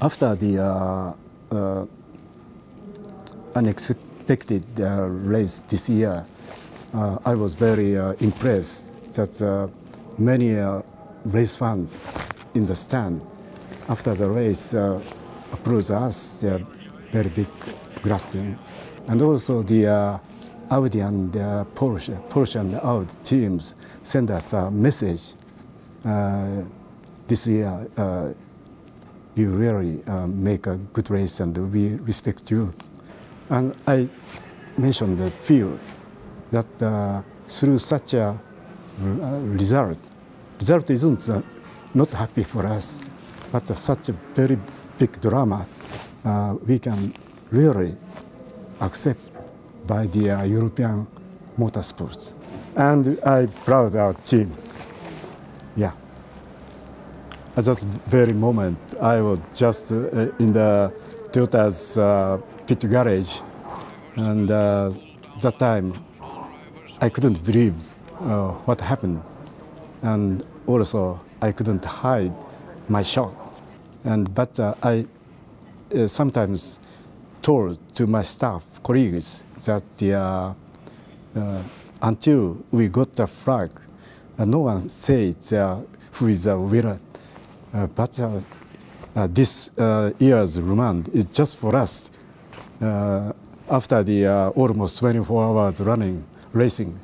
after the uh, uh, unexpected uh, race this year, uh, I was very uh, impressed that uh, many race fans in the stand after the race approached us. Very big grasping, and also the Audi and Porsche, Porsche and Audi teams send us a message this year you really uh, make a good race and we respect you. And I mentioned the fear that uh, through such a uh, result, result isn't uh, not happy for us, but such a very big drama uh, we can really accept by the uh, European motorsports. And I'm proud our team. Yeah. At that very moment, I was just uh, in the Toyota's uh, pit garage, and uh, that time I couldn't believe uh, what happened, and also I couldn't hide my shock. And but uh, I uh, sometimes told to my staff colleagues that until we got the flag, no one said who is the winner but uh, uh, this year's Le Mans is just for us. after the almost 24 hours running, racing,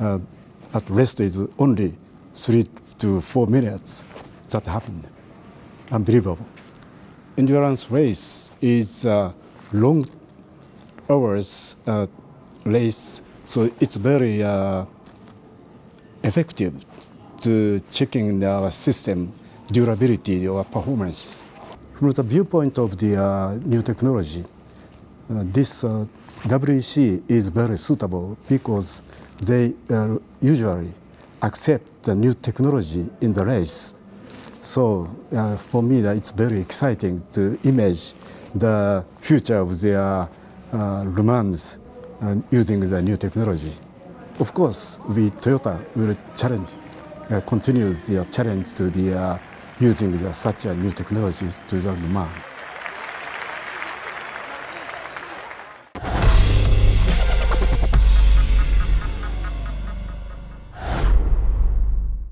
at rest is only three to four minutes. That happened. Unbelievable. Endurance race is long hours uh, race, so it's very uh, effective to checking the system durability or performance. From the viewpoint of the uh, new technology, uh, this uh, WEC is very suitable because they uh, usually accept the new technology in the race. So uh, for me, it's very exciting to image the future of the uh, Le Mans using the new technology. Of course, we Toyota will challenge, continue the challenge to the using the, such a new technologies to the demand.